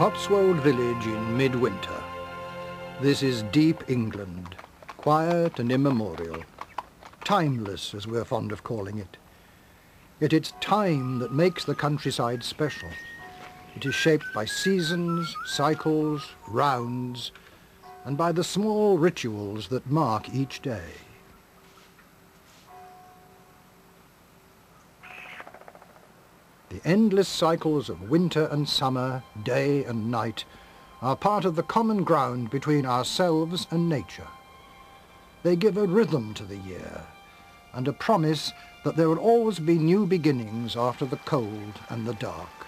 Cotswold village in midwinter. This is deep England, quiet and immemorial, timeless as we're fond of calling it. Yet it's time that makes the countryside special. It is shaped by seasons, cycles, rounds, and by the small rituals that mark each day. The endless cycles of winter and summer, day and night, are part of the common ground between ourselves and nature. They give a rhythm to the year and a promise that there will always be new beginnings after the cold and the dark.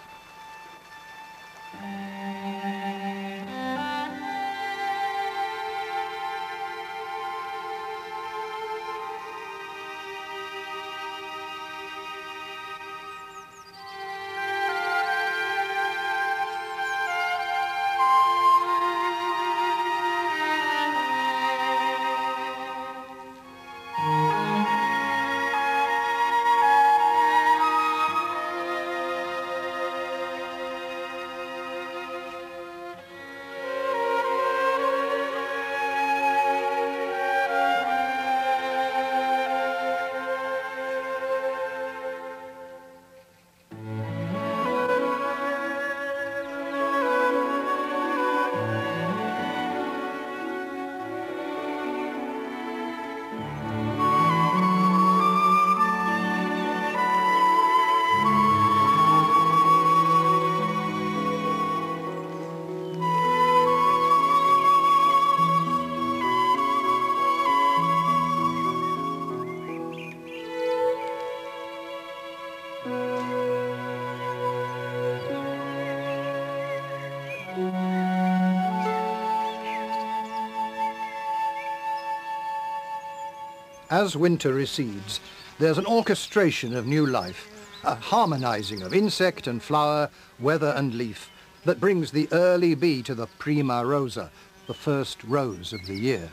As winter recedes, there's an orchestration of new life, a harmonizing of insect and flower, weather and leaf, that brings the early bee to the prima rosa, the first rose of the year.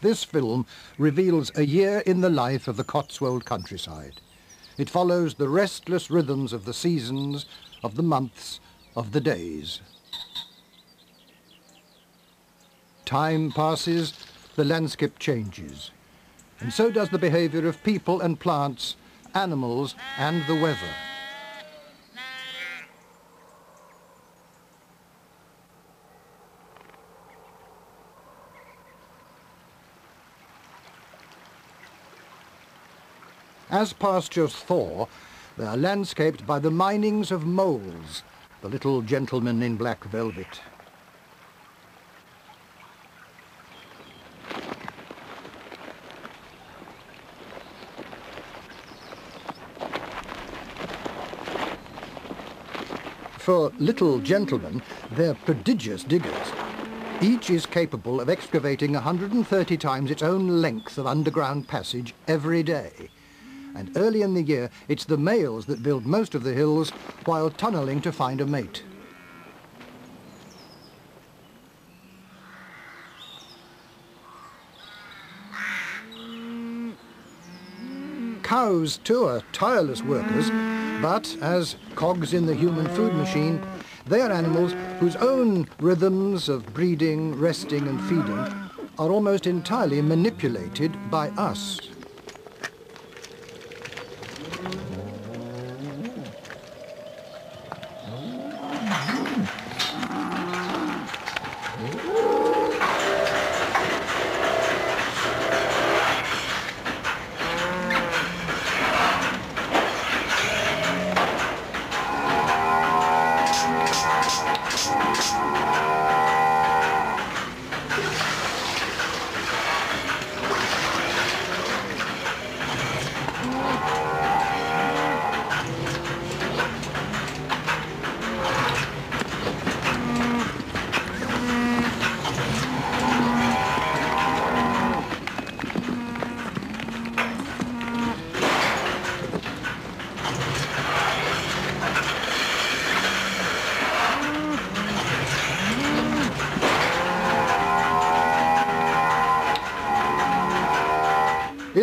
This film reveals a year in the life of the Cotswold countryside. It follows the restless rhythms of the seasons, of the months, of the days. Time passes, the landscape changes, and so does the behavior of people and plants, animals and the weather. As pastures thaw, they are landscaped by the minings of moles, the little gentleman in black velvet. For little gentlemen, they're prodigious diggers. Each is capable of excavating 130 times its own length of underground passage every day and early in the year it's the males that build most of the hills while tunnelling to find a mate. Cows too are tireless workers, but as cogs in the human food machine, they are animals whose own rhythms of breeding, resting and feeding are almost entirely manipulated by us.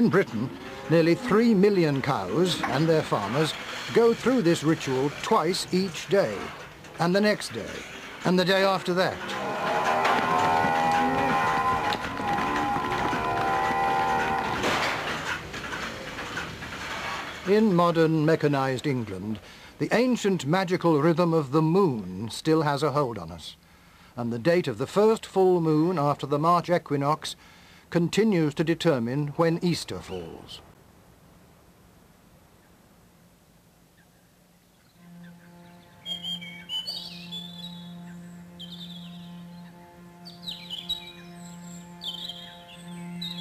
In Britain, Nearly three million cows and their farmers go through this ritual twice each day, and the next day, and the day after that. In modern mechanized England, the ancient magical rhythm of the moon still has a hold on us, and the date of the first full moon after the March equinox continues to determine when Easter falls.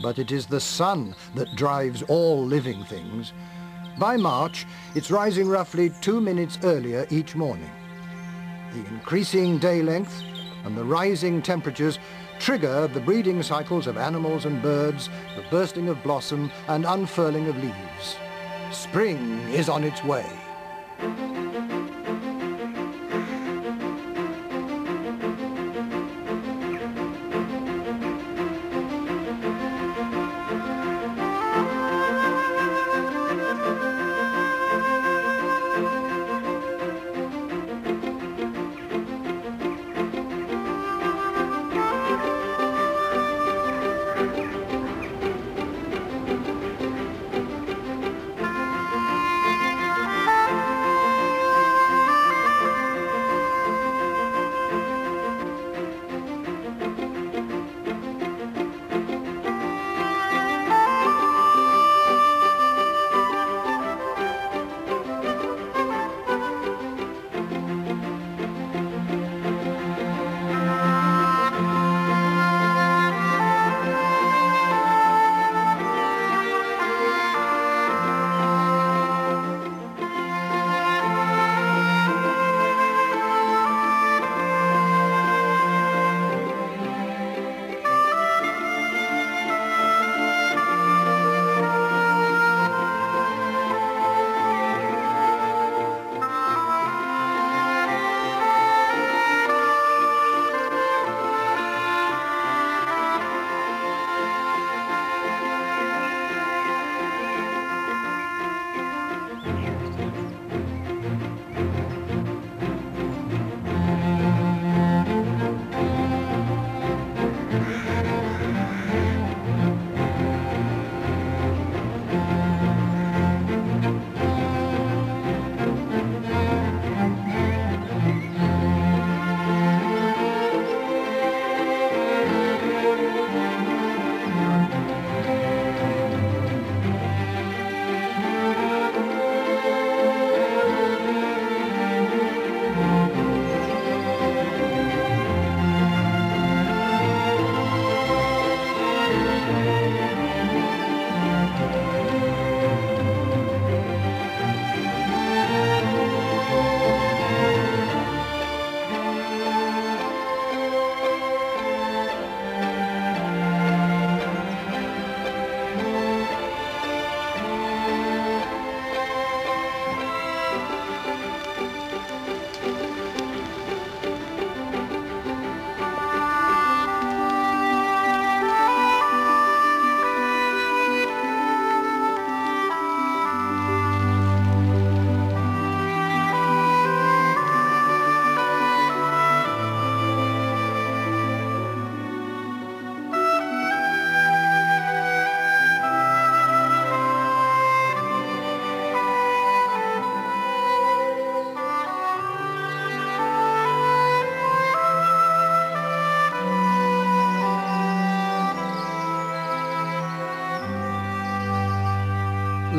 But it is the sun that drives all living things. By March, it's rising roughly two minutes earlier each morning. The increasing day length and the rising temperatures trigger the breeding cycles of animals and birds, the bursting of blossom and unfurling of leaves. Spring is on its way.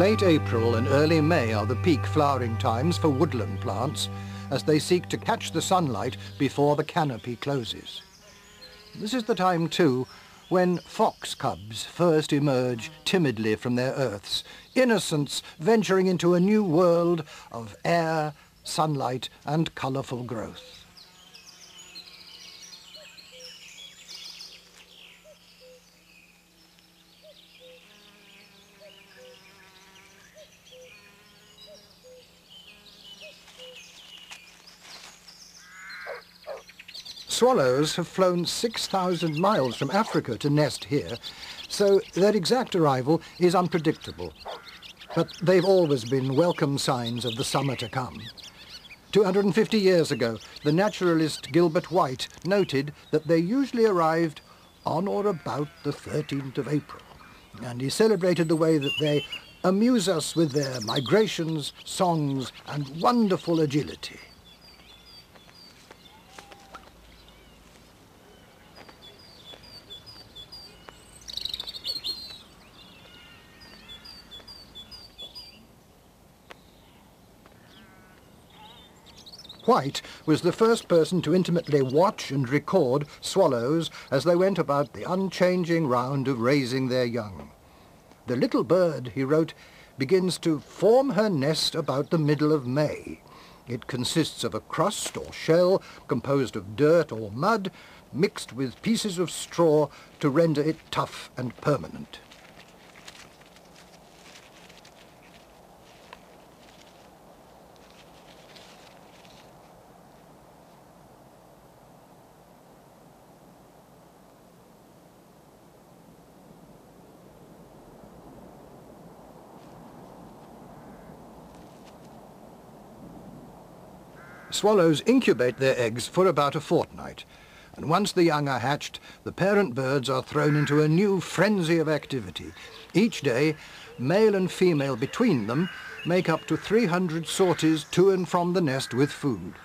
Late April and early May are the peak flowering times for woodland plants as they seek to catch the sunlight before the canopy closes. This is the time, too, when fox cubs first emerge timidly from their earths, innocents venturing into a new world of air, sunlight and colourful growth. Swallows have flown 6,000 miles from Africa to nest here, so their exact arrival is unpredictable. But they've always been welcome signs of the summer to come. 250 years ago, the naturalist Gilbert White noted that they usually arrived on or about the 13th of April, and he celebrated the way that they amuse us with their migrations, songs, and wonderful agility. White was the first person to intimately watch and record swallows as they went about the unchanging round of raising their young. The little bird, he wrote, begins to form her nest about the middle of May. It consists of a crust or shell composed of dirt or mud mixed with pieces of straw to render it tough and permanent. Swallows incubate their eggs for about a fortnight, and once the young are hatched, the parent birds are thrown into a new frenzy of activity. Each day, male and female between them make up to 300 sorties to and from the nest with food.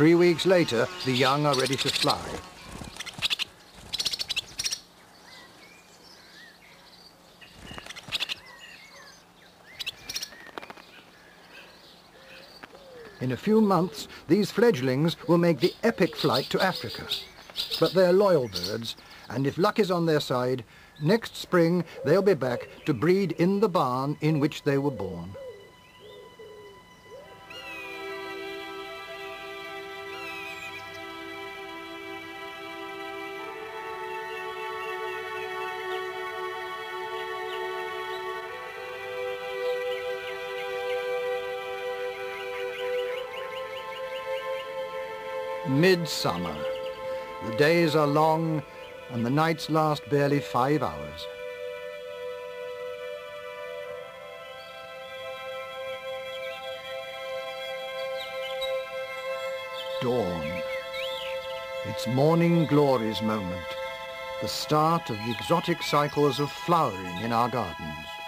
Three weeks later, the young are ready to fly. In a few months, these fledglings will make the epic flight to Africa. But they're loyal birds, and if luck is on their side, next spring they'll be back to breed in the barn in which they were born. Midsummer. The days are long and the nights last barely five hours. Dawn. Its morning glory's moment. The start of the exotic cycles of flowering in our gardens.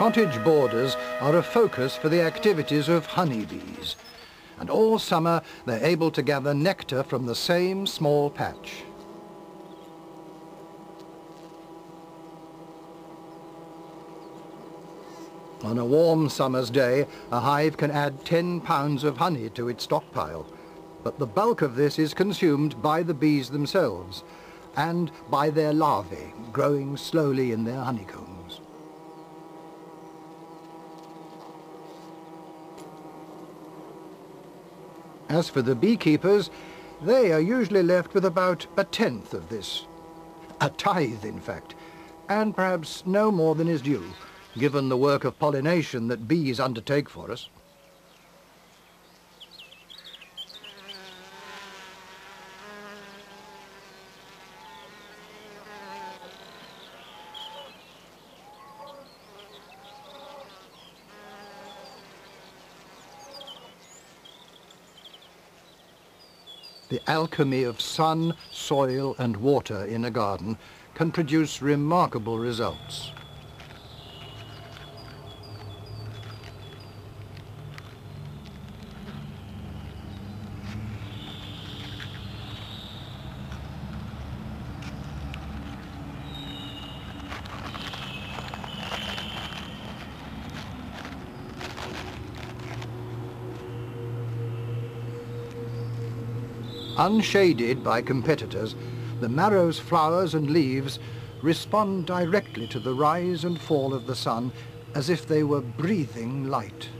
Cottage borders are a focus for the activities of honeybees. and all summer they're able to gather nectar from the same small patch. On a warm summer's day, a hive can add 10 pounds of honey to its stockpile, but the bulk of this is consumed by the bees themselves and by their larvae growing slowly in their honeycombs. As for the beekeepers, they are usually left with about a tenth of this. A tithe, in fact, and perhaps no more than is due, given the work of pollination that bees undertake for us. Alchemy of sun, soil and water in a garden can produce remarkable results. Unshaded by competitors, the marrow's flowers and leaves respond directly to the rise and fall of the sun as if they were breathing light.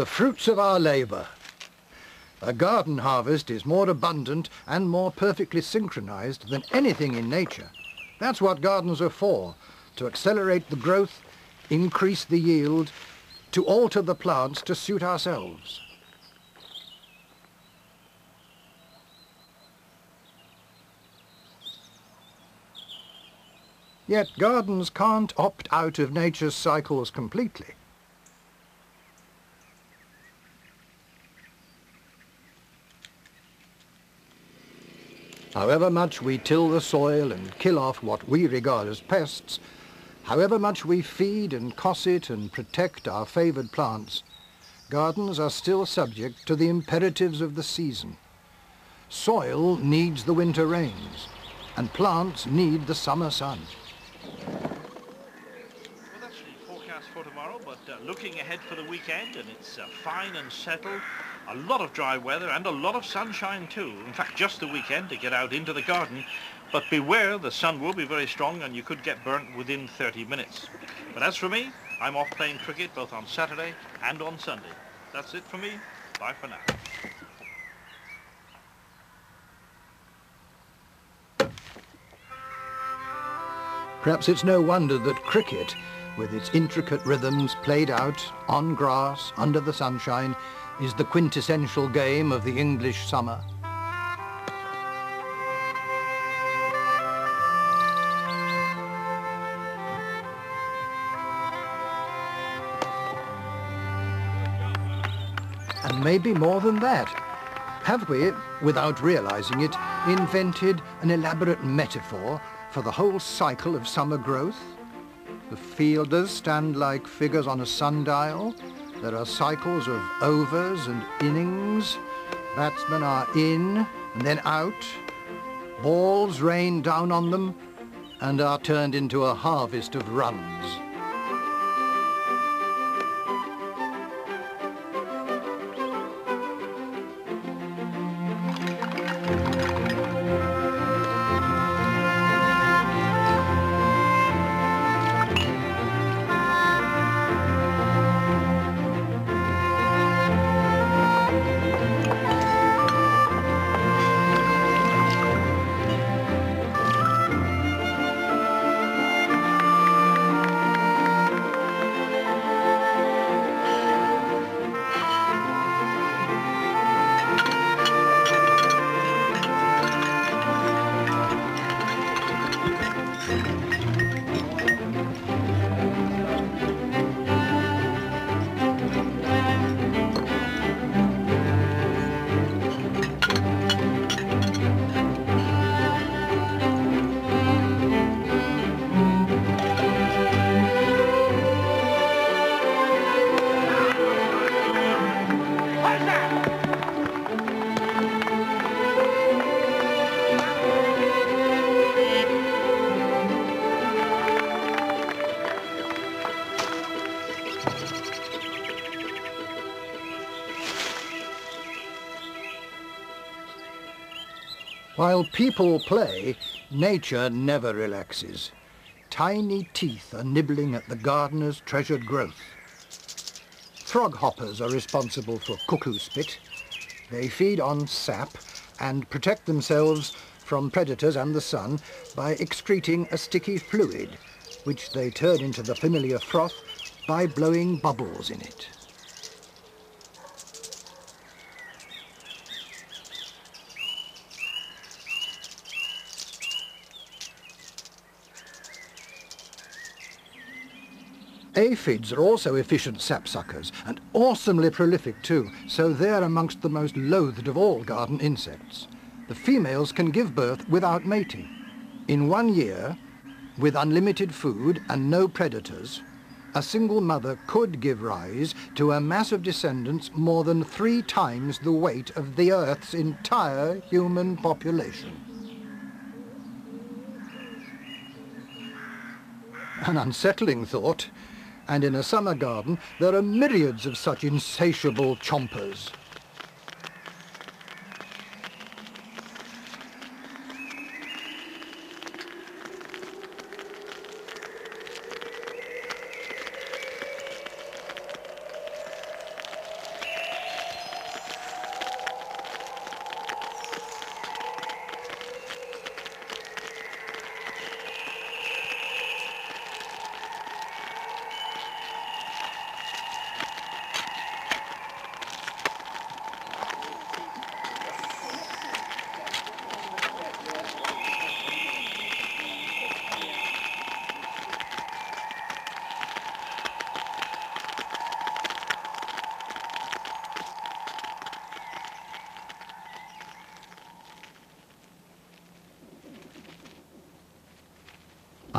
The fruits of our labour. A garden harvest is more abundant and more perfectly synchronized than anything in nature. That's what gardens are for, to accelerate the growth, increase the yield, to alter the plants to suit ourselves. Yet gardens can't opt out of nature's cycles completely. However much we till the soil and kill off what we regard as pests, however much we feed and cosset and protect our favoured plants, gardens are still subject to the imperatives of the season. Soil needs the winter rains, and plants need the summer sun. Well, that's the forecast for tomorrow, but uh, looking ahead for the weekend, and it's uh, fine and settled. A lot of dry weather and a lot of sunshine too. In fact, just the weekend to get out into the garden. But beware, the sun will be very strong and you could get burnt within 30 minutes. But as for me, I'm off playing cricket both on Saturday and on Sunday. That's it for me. Bye for now. Perhaps it's no wonder that cricket, with its intricate rhythms played out on grass under the sunshine, is the quintessential game of the English summer. And maybe more than that. Have we, without realizing it, invented an elaborate metaphor for the whole cycle of summer growth? The fielders stand like figures on a sundial. There are cycles of overs and innings. Batsmen are in and then out. Balls rain down on them and are turned into a harvest of runs. While people play, nature never relaxes. Tiny teeth are nibbling at the gardener's treasured growth. Frog hoppers are responsible for cuckoo spit. They feed on sap and protect themselves from predators and the sun by excreting a sticky fluid, which they turn into the familiar froth by blowing bubbles in it. Aphids are also efficient sapsuckers and awesomely prolific too, so they're amongst the most loathed of all garden insects. The females can give birth without mating. In one year, with unlimited food and no predators, a single mother could give rise to a mass of descendants more than three times the weight of the Earth's entire human population. An unsettling thought, and in a summer garden there are myriads of such insatiable chompers.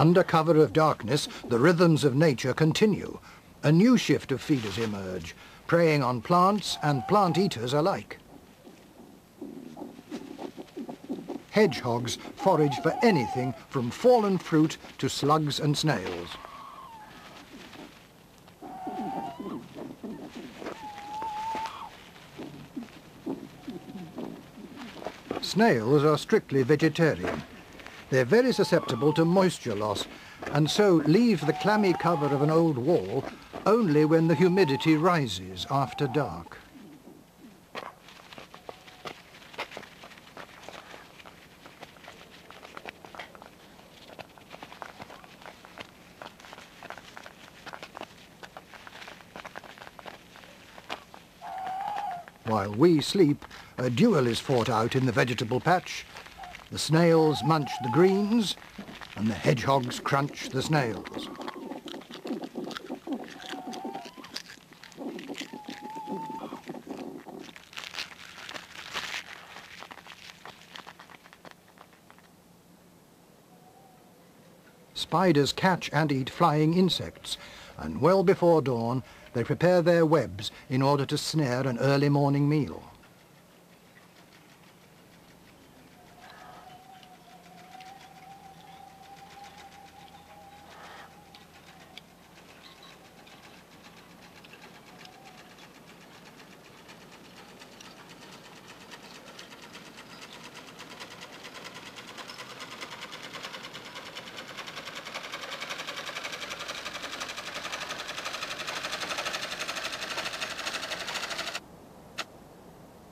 Under cover of darkness, the rhythms of nature continue. A new shift of feeders emerge, preying on plants and plant eaters alike. Hedgehogs forage for anything from fallen fruit to slugs and snails. Snails are strictly vegetarian. They're very susceptible to moisture loss and so leave the clammy cover of an old wall only when the humidity rises after dark. While we sleep, a duel is fought out in the vegetable patch. The snails munch the greens, and the hedgehogs crunch the snails. Spiders catch and eat flying insects, and well before dawn they prepare their webs in order to snare an early morning meal.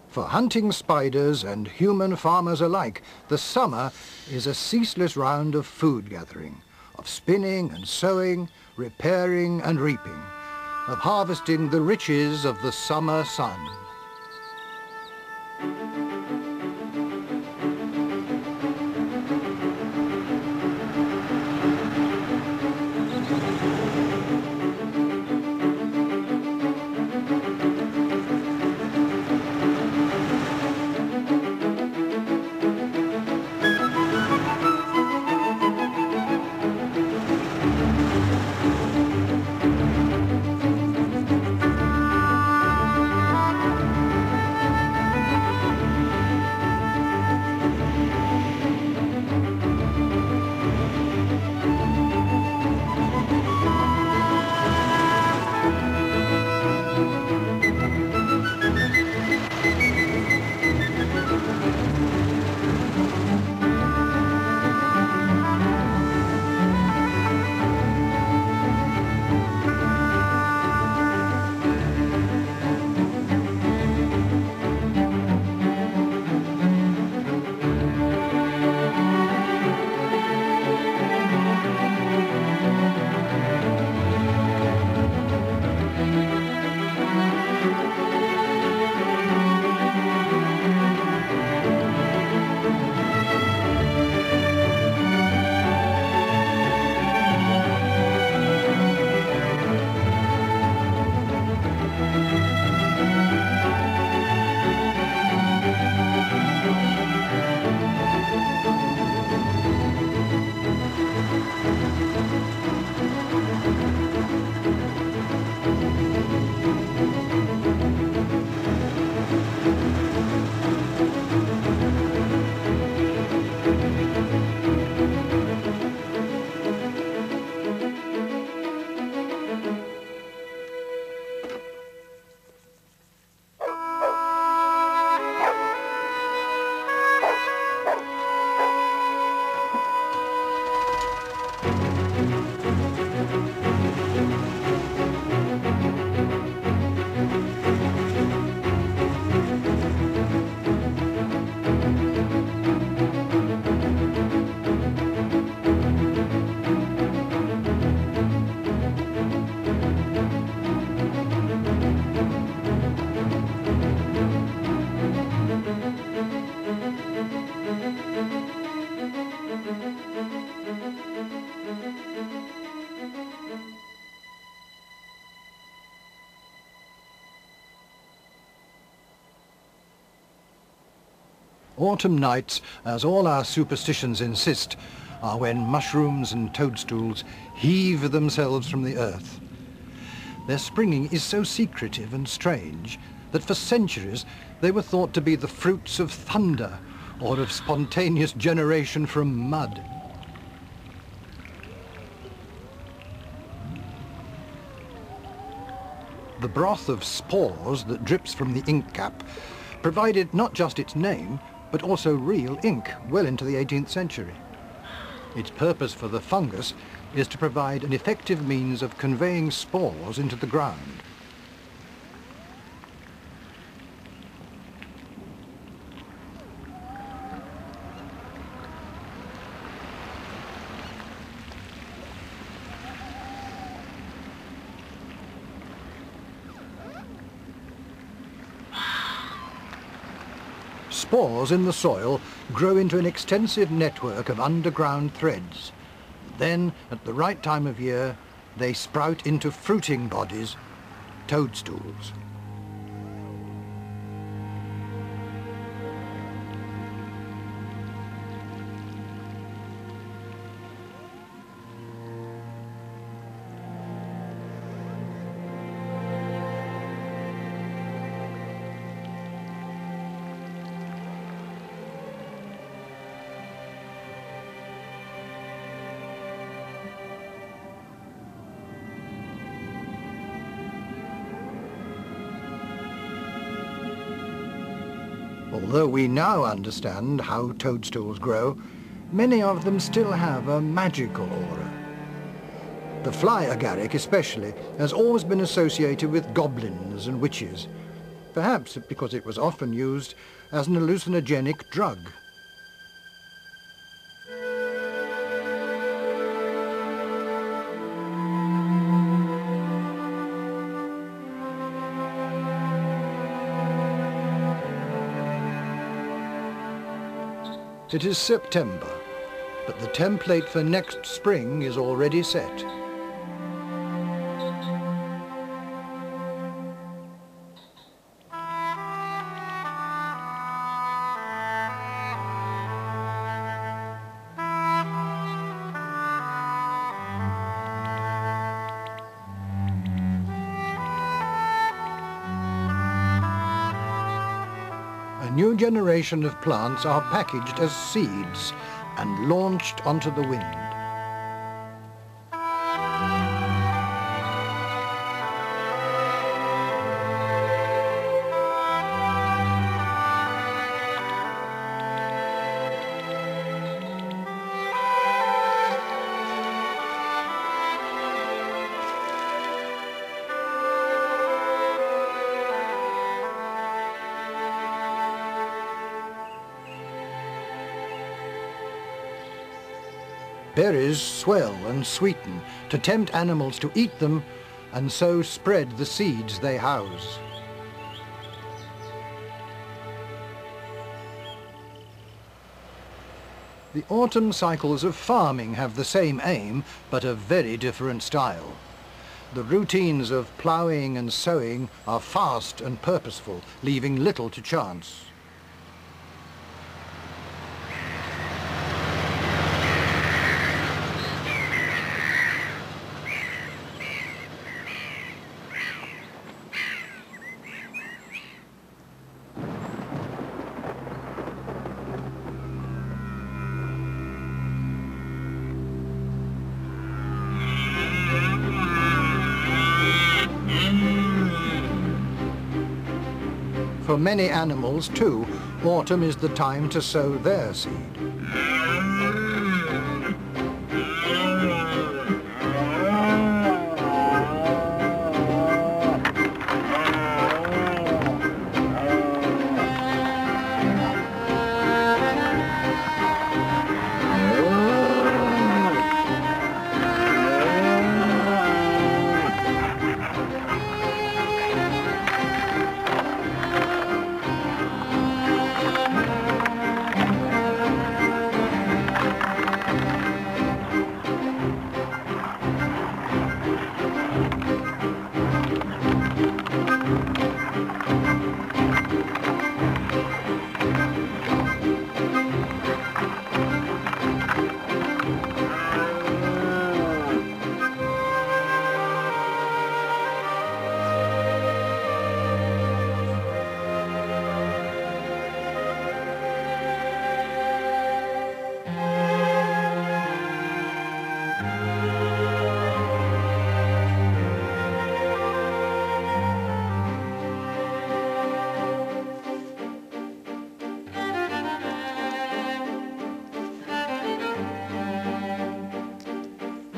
For hunting spiders and human farmers alike, the summer is a ceaseless round of food gathering, of spinning and sowing, repairing and reaping, of harvesting the riches of the summer sun. Autumn nights, as all our superstitions insist, are when mushrooms and toadstools heave themselves from the earth. Their springing is so secretive and strange that for centuries they were thought to be the fruits of thunder or of spontaneous generation from mud. The broth of spores that drips from the ink cap provided not just its name, but also real ink well into the 18th century. Its purpose for the fungus is to provide an effective means of conveying spores into the ground. In the soil grow into an extensive network of underground threads. Then, at the right time of year, they sprout into fruiting bodies, toadstools. Although we now understand how toadstools grow, many of them still have a magical aura. The fly agaric especially has always been associated with goblins and witches, perhaps because it was often used as an hallucinogenic drug. It is September, but the template for next spring is already set. Generation of plants are packaged as seeds and launched onto the wind. Berries swell and sweeten to tempt animals to eat them and so spread the seeds they house. The autumn cycles of farming have the same aim, but a very different style. The routines of ploughing and sowing are fast and purposeful, leaving little to chance. Many animals, too, autumn is the time to sow their seed.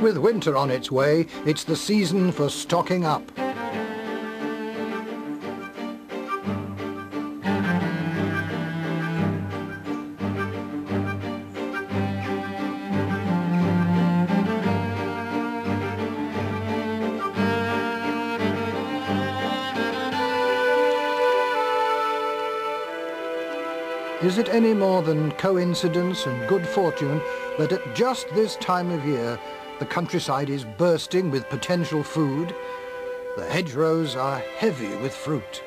With winter on its way, it's the season for stocking up. Is it any more than coincidence and good fortune that at just this time of year the countryside is bursting with potential food? The hedgerows are heavy with fruit.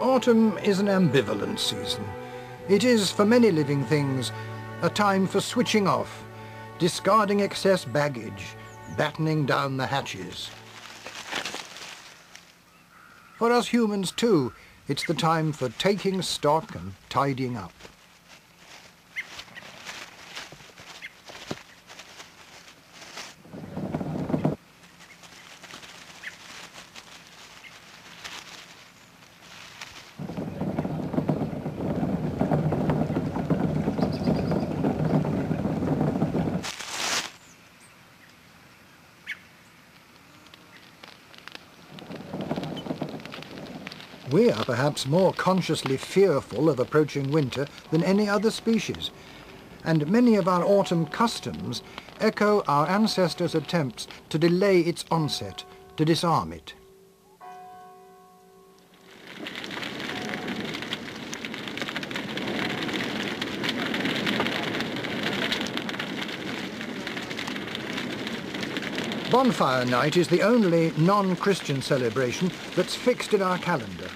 Autumn is an ambivalent season. It is, for many living things, a time for switching off, discarding excess baggage, battening down the hatches. For us humans, too, it's the time for taking stock and tidying up. We are perhaps more consciously fearful of approaching winter than any other species, and many of our autumn customs echo our ancestors' attempts to delay its onset, to disarm it. Bonfire Night is the only non-Christian celebration that's fixed in our calendar.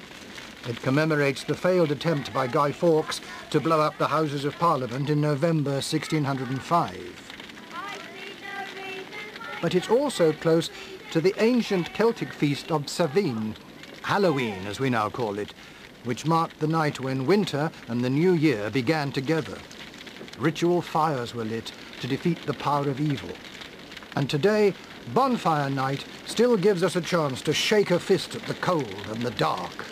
It commemorates the failed attempt by Guy Fawkes to blow up the Houses of Parliament in November 1605. But it's also close to the ancient Celtic feast of Samhain, Halloween as we now call it, which marked the night when winter and the new year began together. Ritual fires were lit to defeat the power of evil. And today, Bonfire Night still gives us a chance to shake a fist at the cold and the dark.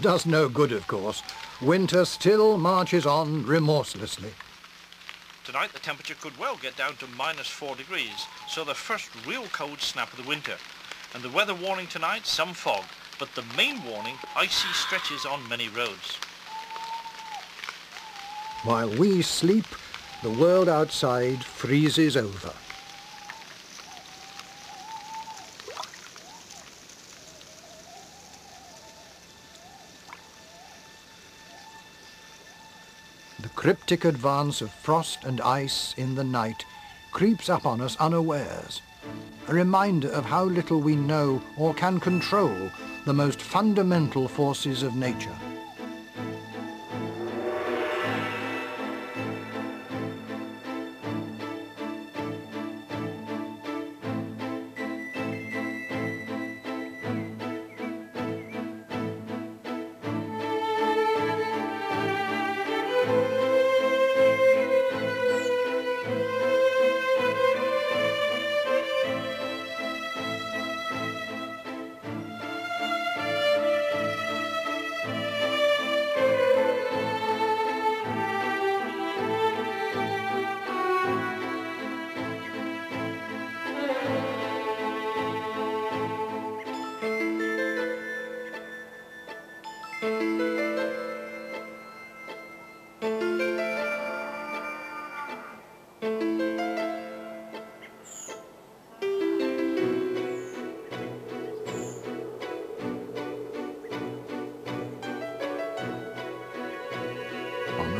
It does no good, of course. Winter still marches on remorselessly. Tonight the temperature could well get down to minus four degrees, so the first real cold snap of the winter. And the weather warning tonight, some fog, but the main warning, icy stretches on many roads. While we sleep, the world outside freezes over. Cryptic advance of frost and ice in the night creeps up on us unawares, a reminder of how little we know or can control the most fundamental forces of nature.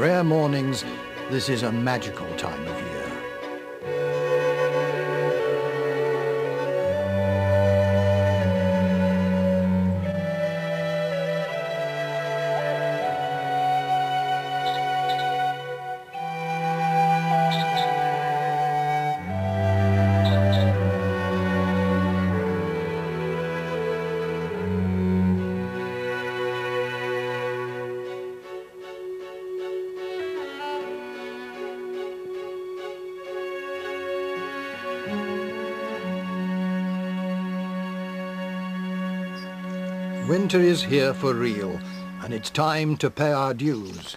Rare mornings, this is a magical time of year. Winter is here for real, and it's time to pay our dues.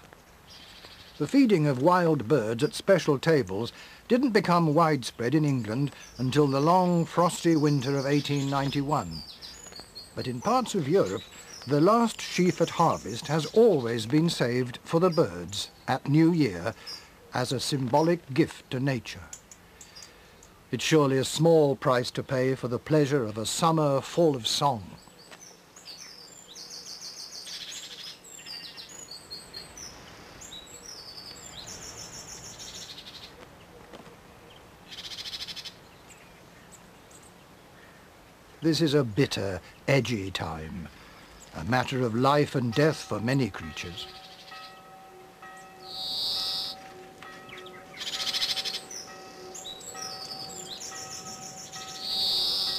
The feeding of wild birds at special tables didn't become widespread in England until the long frosty winter of 1891. But in parts of Europe, the last sheaf at harvest has always been saved for the birds at New Year as a symbolic gift to nature. It's surely a small price to pay for the pleasure of a summer full of song. This is a bitter, edgy time, a matter of life and death for many creatures.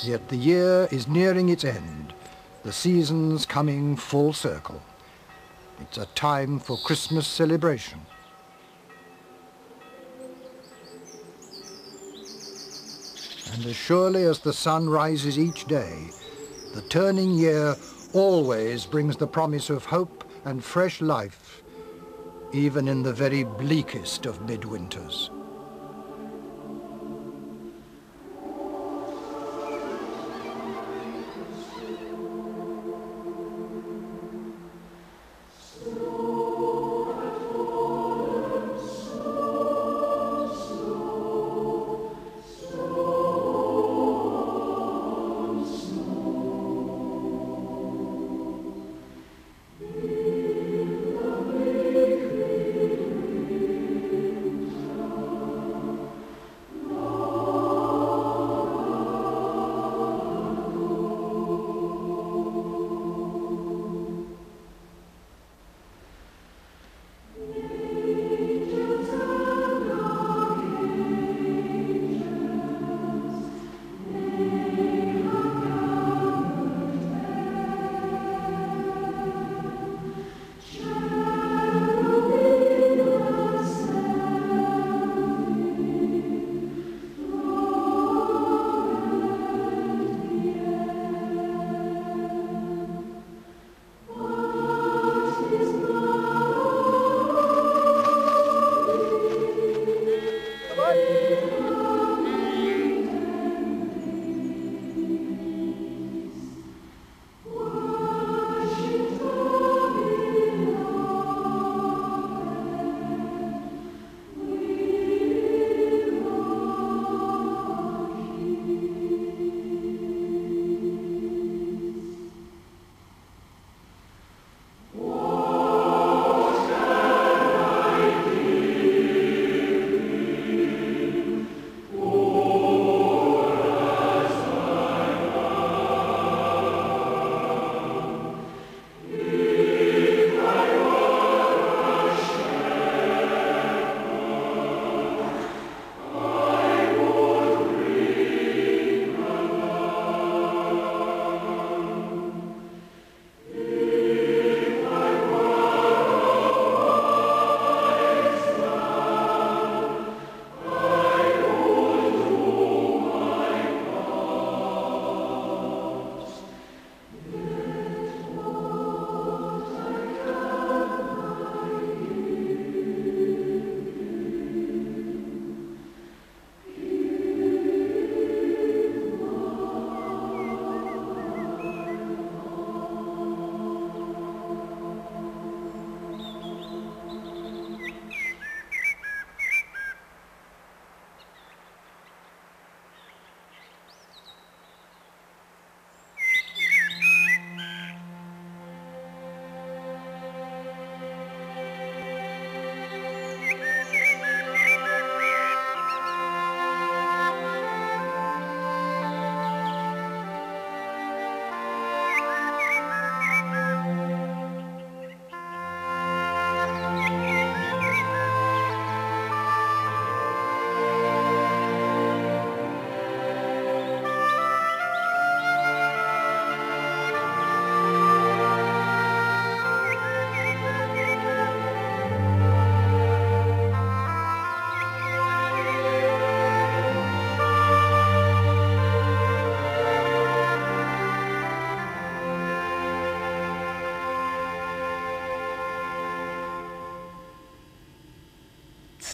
Yet the year is nearing its end, the season's coming full circle. It's a time for Christmas celebration. And as surely as the sun rises each day, the turning year always brings the promise of hope and fresh life, even in the very bleakest of midwinters.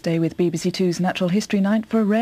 Stay with BBC Two's Natural History Night for a rare